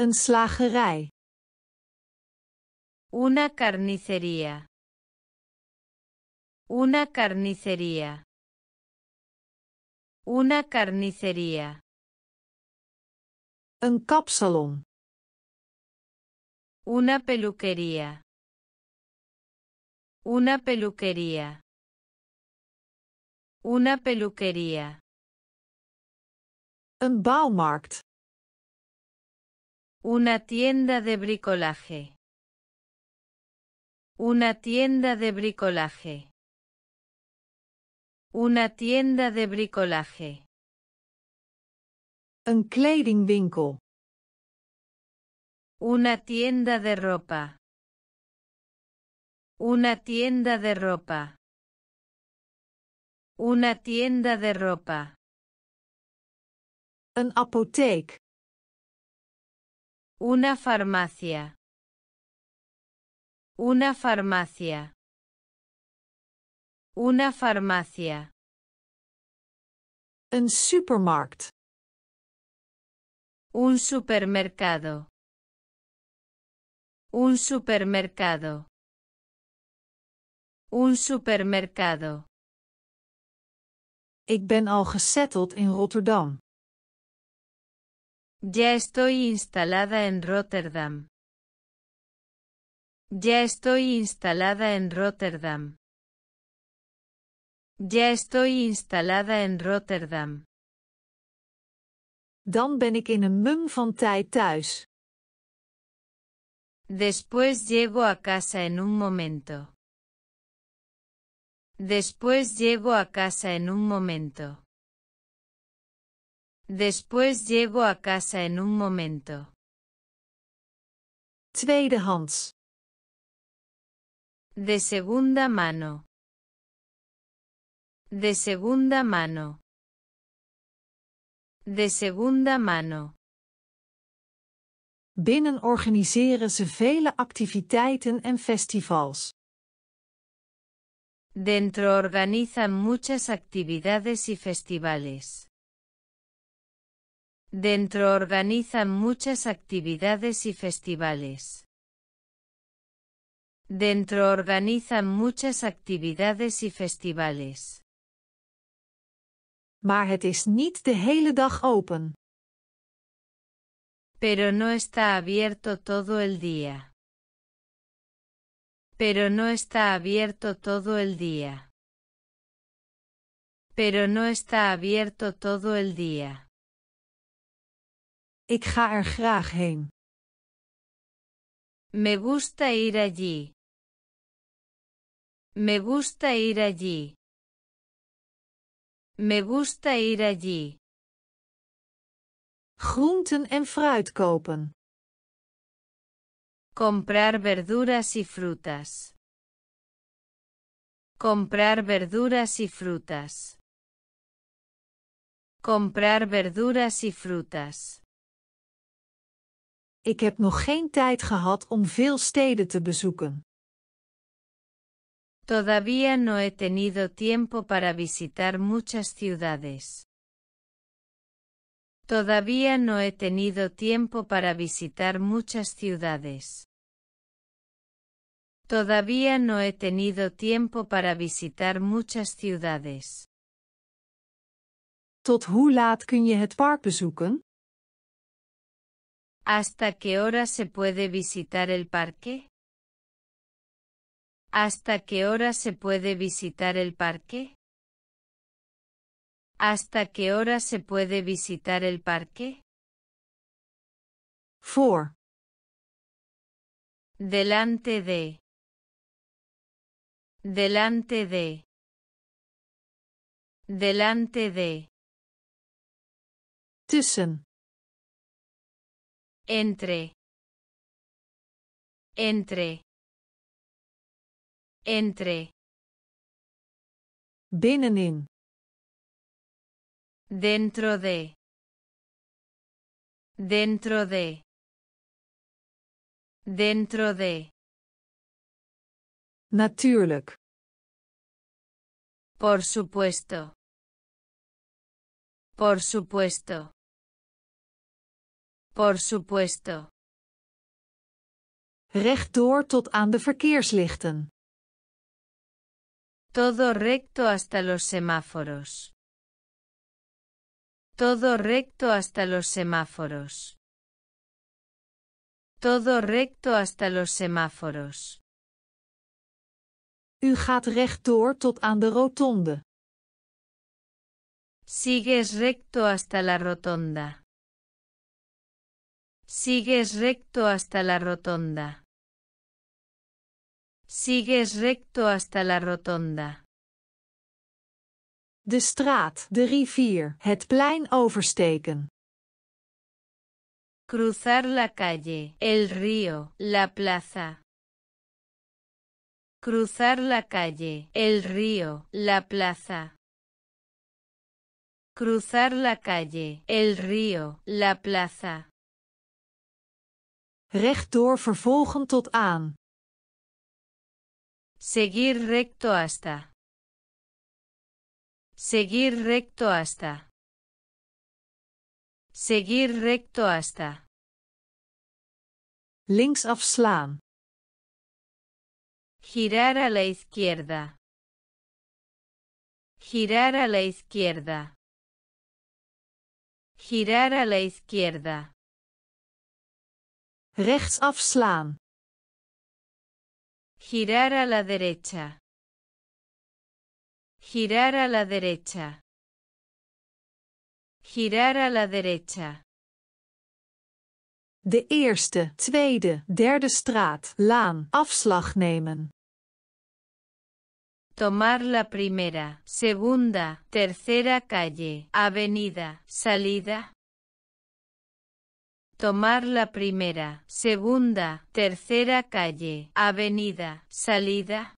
Een slagerij. Una carnicería. Una carnicería. Una carnicería. Een kapsalon. Una peluquería. Una peluquería. Una peluquería. Een bouwmarkt. Una tienda de bricolaje. Una tienda de bricolaje. Una tienda de bricolaje. Een kledingwinkel. Una tienda de ropa. Una tienda de ropa. Una tienda de ropa. Een apotheek. Una farmacia. Una farmacia. Una farmacia. Een supermarkt. Un supermercado. Un supermercado. Un supermercado. Ik ben al gesetteld in Rotterdam. Ya estoy instalada en Rotterdam. Ya estoy instalada en Rotterdam. Ya estoy instalada en Rotterdam. Dan ben ik in een mum van tijd thuis. Después llego a casa en un momento. Después llego a casa en un momento. Después llego a casa en un momento. Tweedehands. De segunda mano. De segunda mano. De segunda mano. Binnen organiseren ze vele activiteiten en festivals. Dentro organizan muchas actividades y festivales. Dentro organizan muchas actividades y festivales. Dentro organizan muchas actividades y festivales. Maar het is niet de hele dag open. Pero no está abierto todo el día. Pero no está abierto todo el día. Pero no está abierto todo el día. Ik ga er graag heen. Me gusta ir allí. Me gusta ir allí. Me gusta ir allí. Groenten en fruit kopen. Comprar verduras y frutas. Comprar verduras y frutas. Comprar verduras y frutas. Ik heb nog geen tijd gehad om veel steden te bezoeken. Todavía no he tenido tiempo para visitar muchas ciudades. Todavía no he tenido tiempo para visitar muchas ciudades. Todavía no he tenido tiempo para visitar muchas ciudades. Tot hoe laat kun je het park bezoeken? ¿Hasta qué hora se puede visitar el parque? ¿Hasta qué hora se puede visitar el parque? ¿Hasta qué hora se puede visitar el parque? Voor. Delante de. Delante de. Delante de. Tussen. Entre. Entre. Entre. Binnenin. Dentro de. Dentro de. Dentro de. Natuurlijk. Por supuesto. Por supuesto. Por supuesto. Rechtdoor tot aan de verkeerslichten. Todo recto hasta los semáforos. Todo recto hasta los semáforos. Todo recto hasta los semáforos. U gaat rechtdoor tot aan de rotonde. Sigues recto hasta la rotonda. Sigues recto hasta la rotonda. Sigues recto hasta la rotonda. De straat, de rivier, het plein oversteken. Cruzar la calle, el río, la plaza. Cruzar la calle, el río, la plaza. Cruzar la calle, el río, la plaza. Rechtdoor vervolgen tot aan. Seguir recto hasta. Seguir recto hasta. Seguir recto hasta. Linksaf slaan. Girar a la izquierda. Girar a la izquierda. Girar a la izquierda. Rechtsaf slaan. Girar a la derecha. Girar a la derecha. Girar a la derecha. De eerste, tweede, derde straat, laan, afslag nemen. Tomar la primera, segunda, tercera calle, avenida, salida. Tomar la primera, segunda, tercera calle, avenida, salida.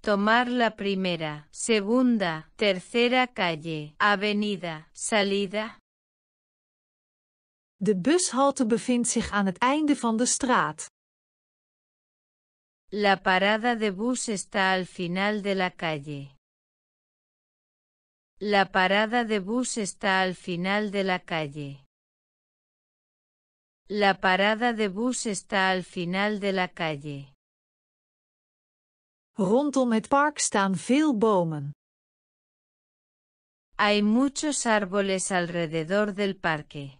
Tomar la primera, segunda, tercera calle, avenida, salida. De bushalte bevindt zich aan het einde van de straat. La parada de bus está al final de la calle. La parada de bus está al final de la calle. La parada de bus está al final de la calle. Rondom het park staan veel bomen. Hay muchos árboles alrededor del parque.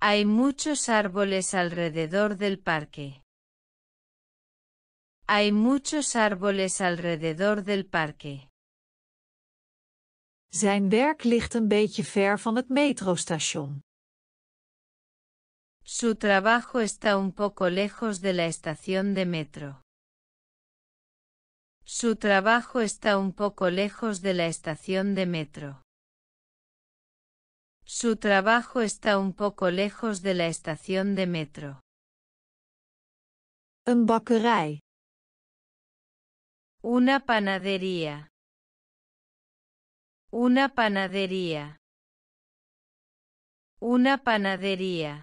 Hay muchos árboles alrededor del parque. Hay muchos árboles alrededor del parque. Zijn werk ligt een beetje ver van het metrostation. Su trabajo está un poco lejos de la estación de metro. Su trabajo está un poco lejos de la estación de metro. Su trabajo está un poco lejos de la estación de metro. Een bakkerij. Una panadería. Una panadería. Una panadería.